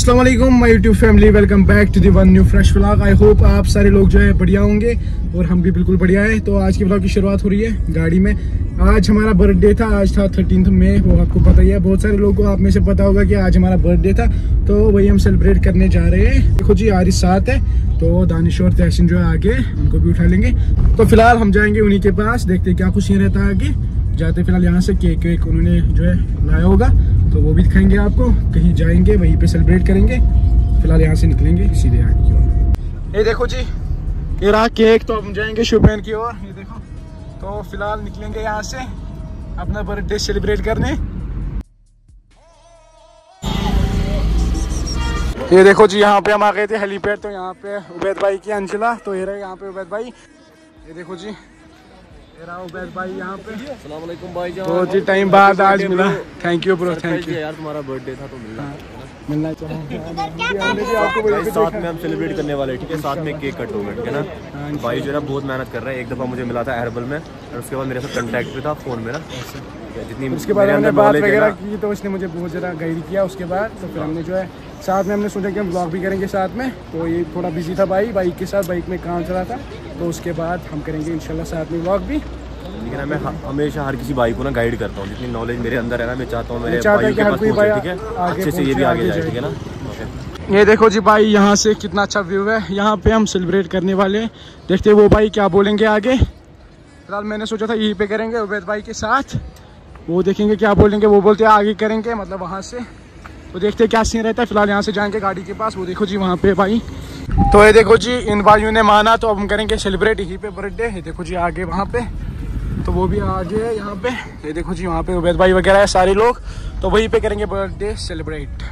अस्सलाम my YouTube family welcome back to the one new fresh vlog I hope आप सारे लोग जो है बढ़िया होंगे और हम भी बिल्कुल बढ़िया है। तो आज के ब्लॉग की शुरुआत हो रही है गाड़ी में। आज हमारा बर्थडे था, आज था थर्टीन मई वो आपको पता ही है। बहुत सारे लोगों को आप में से पता होगा कि आज हमारा बर्थडे था। तो वही हम सेलिब्रेट करने जा रहे हैं। देखो जी, आज सात है तो दानिश और तहसीन जो है आगे, उनको भी उठा लेंगे। तो फ़िलहाल हम जाएँगे उन्हीं के पास, देखते क्या खुशियाँ रहता है आगे। जाते फ़िलहाल यहाँ से केक वेक उन्होंने जो है लाया होगा तो वो भी दिखाएँगे आपको, कहीं जाएँगे, वहीं पे सेलिब्रेट करेंगे। फ़िलहाल यहाँ से निकलेंगे, सीधे आगे की ओर। ये देखो जी, ये रहा केक तो हम जाएँगे शुभैन की ओर, ये देखो। तो फ़िलहाल निकलेंगे यहाँ से, अपना बर्थडे सेलिब्रेट करने। ये देखो जी, यहाँ पे हम आ गए थे हेलीपैड तो यहाँ पे उबैद भाई की अंशला तो ये रहे यहाँ पे उबैद भाई। ये देखो जी भाई यहाँ पे अस्सलाम भाई तो जी टाइम बाद आज मिला। Thank you bro thank you यार तुम्हारा बर्थडे था तो मिलना मिलना आपको वहीं पे साथ में हम सेलिब्रेट करने वाले ठीक है? साथ में केक कट होगा ठीक है हाँ ना भाई जो है ना बहुत मेहनत कर रहा है। एक दफ़ा मुझे मिला था एयरबल में और उसके बाद मेरे साथ कंटेक्ट भी था फ़ोन में ना। जितनी उसके बाद हमने बात वगैरह की तो उसने मुझे बहुत ज़्यादा गाइड किया। उसके बाद तो फिर हमने जो है साथ में हमने सोचा कि हम ब्लॉग भी करेंगे साथ में। तो ये थोड़ा बिज़ी था भाई बाइक के साथ बाइक में काम चला था। तो उसके बाद हम करेंगे इंशाल्लाह साथ में ब्लॉग भी। लेकिन मैं हमेशा हर किसी भाई को ना गाइड करता हूँ। जितनी नॉलेज मेरे अंदर है ना मैं चाहता हूँ मेरे भाइयों के पास पहुँचे ठीक है? अच्छे से ये भी आगे आगे जाए ठीक है ना? ये देखो जी भाई यहाँ से कितना अच्छा व्यू है। यहाँ पे हम सेलिब्रेट करने वाले हैं। देखते वो भाई क्या बोलेंगे आगे। फ़िलहाल मैंने सोचा था यहीं पे करेंगे उबैद भाई के साथ। वो देखेंगे क्या बोलेंगे वो बोलते हैं आगे करेंगे मतलब वहाँ से। तो देखते हैं क्या सीन रहता है। फ़िलहाल यहाँ से जाएँगे गाड़ी के पास। वो देखो जी वहाँ पे भाई। तो ये देखो जी, इन भाइयों ने माना तो अब हम करेंगे सेलिब्रेट यहीं पे बर्थडे ये देखो जी, आगे वहाँ पे। तो वो भी आगे है यहाँ पे। ये देखो जी, वहाँ पे उबैद भाई वगैरह है सारे लोग। तो वहीं पे करेंगे बर्थडे सेलिब्रेट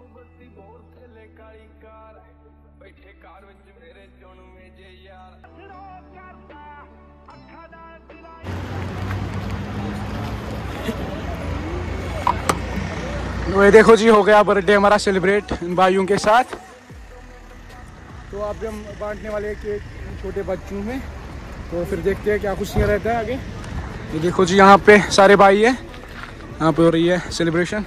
ਬੱਤੀ ਬੋਰ ਥੱਲੇ ਕਾਲੀ ਕਾਰ ਬੈਠੇ ਕਾਰ ਵਿੱਚ ਮੇਰੇ ਜੁਣ ਮੇਜੇ ਯਾਰ ਲੋ ਕਰਦਾ ਅੱਖਾਂ ਨਾਲ ਦਿਲਾਈ तो ये देखो जी हो गया बर्थडे हमारा सेलिब्रेट इन भाइयों के साथ तो आप भी हम बांटने वाले हैं केक इन छोटे बच्चों में तो फिर देखते हैं क्या कुछ नहीं रहता है आगे ये देखो जी यहाँ पे सारे भाई है यहाँ पे हो रही है सेलिब्रेशन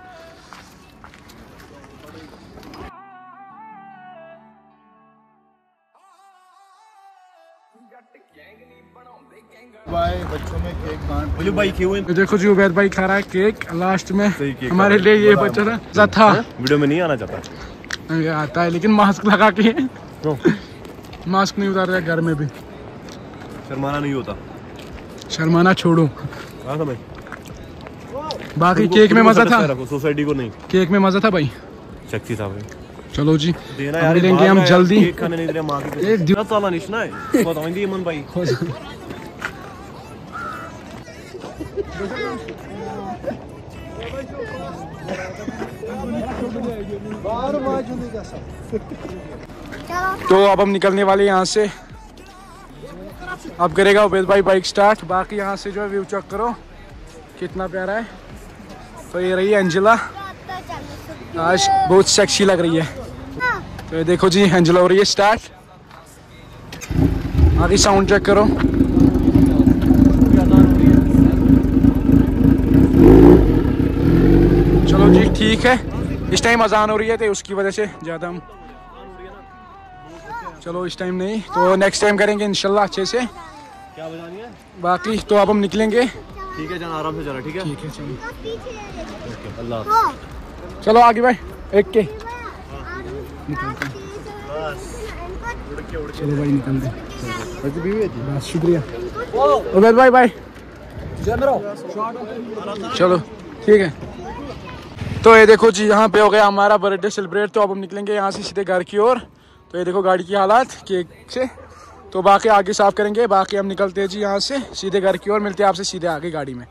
भाई बच्चों में केक बांट भाई क्यों देखो जी उबैद भाई खा रहा है केक लास्ट में केक हमारे लिए ये बचा था। जा था। वीडियो में नहीं आना चाहता। ये आता है लेकिन मास्क लगा के। मास्क नहीं उतार रहा है घर में भी। शर्माना नहीं होता। शर्माना छोड़ो। बाकी केक में मज़ा था। सोसाइटी को नहीं। केक में मज़ा था भाई। शक्ति था भाई। चलो जी देना यार मिलेंगे हम जल्दी। है तो अब हम निकलने वाले यहाँ से। अब करेगा उबेद भाई बाइक स्टार्ट बाकी यहाँ से जो है व्यू चेक करो कितना प्यारा है। तो ये रही अंजिला। आज बहुत सेक्सी लग रही है। तो ये देखो जी अंजिला हो रही है स्टार्ट आगे साउंड चेक करो। चलो जी ठीक है। इस टाइम अजान हो रही है तो उसकी वजह से ज़्यादा हम चलो इस टाइम नहीं। तो नेक्स्ट टाइम करेंगे इंशाल्लाह अच्छे से। क्या बजानी है? बाकी तो अब हम निकलेंगे। ठीक है जान आराम से चला ठीक है? ठीक है चलो अल्लाह चलो आगे भाई एक के। चलो भाई निकल गए बस शुक्रिया उबैद भाई भाई चलो ठीक है। तो ये देखो जी, यहाँ पे हो गया हमारा बर्थडे सेलिब्रेट तो अब हम निकलेंगे यहाँ से सीधे घर की ओर। तो ये देखो गाड़ी की हालात, केक से। तो बाकी आगे साफ़ करेंगे, बाकी हम निकलते हैं जी यहाँ से, सीधे घर की ओर, मिलते हैं आपसे सीधे आगे गाड़ी में।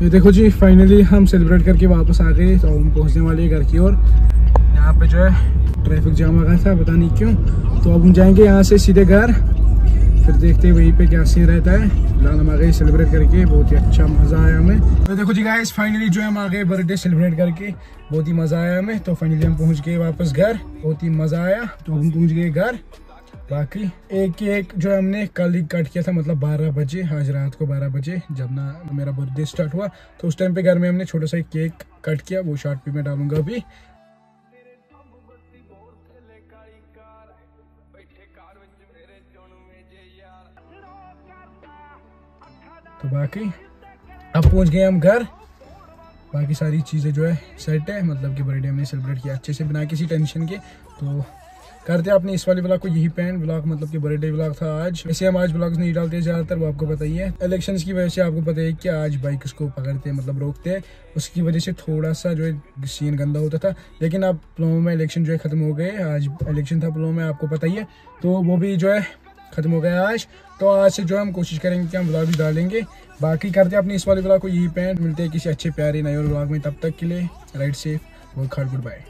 ये देखो जी फाइनली हम सेलिब्रेट करके वापस आ गए तो हम पहुँचने वाले घर की ओर। यहाँ पे जो है ट्रैफ़िक जाम हो गया था, पता नहीं क्यों। तो अब हम जाएँगे यहाँ से सीधे घर। फिर देखते हैं वहीं पे क्या सीन रहता है। फ़िलहाल हम आ गए सेलिब्रेट करके, बहुत ही अच्छा मज़ा आया हमें। तो देखो जी गाइस फाइनली जो है हम आ गए बर्थडे सेलिब्रेट करके, बहुत ही मज़ा आया हमें। तो फाइनली हम पहुँच गए वापस घर, बहुत ही मज़ा आया। तो हम पहुँच गए घर। बाकी एक केक जो हमने कल ही कट किया था मतलब 12 बजे, आज रात को 12 बजे, जब ना मेरा बर्थडे स्टार्ट हुआ तो उस टाइम पे घर में हमने छोटा सा एक केक कट किया, वो शॉर्ट पे मैं डालूँगा अभी। तो बाकी अब पहुँच गए हम घर। बाकी सारी चीज़ें जो है सेट है मतलब कि बर्थडे हमने सेलिब्रेट किया, अच्छे से बिना किसी टेंशन के तो करते अपने इस वाले ब्लॉग को, यही पैन ब्लॉग मतलब कि बर्थडे ब्लॉग था आज। ऐसे हम आज ब्लॉग्स नहीं डालते ज़्यादातर, वो आपको पता है इलेक्शंस की वजह से आपको पता है कि आज बाइक को पकड़ते मतलब रोकते हैं। उसकी वजह से थोड़ा सा जो है सीन गंदा होता था। लेकिन अब पुलवामा में इलेक्शन जो है ख़त्म हो गए। आज इलेक्शन था पुलवामा में, आपको पता ही है। तो वो भी जो है ख़त्म हो गया आज। तो आज से जो हम कोशिश करेंगे कि हम ब्लॉग भी डालेंगे। बाकी करते अपने इस वाले ब्लॉग को, यही पैंट मिलते हैं किसी अच्छे प्यारे नए और ब्लॉग में। तब तक के लिए right safe work hard good bye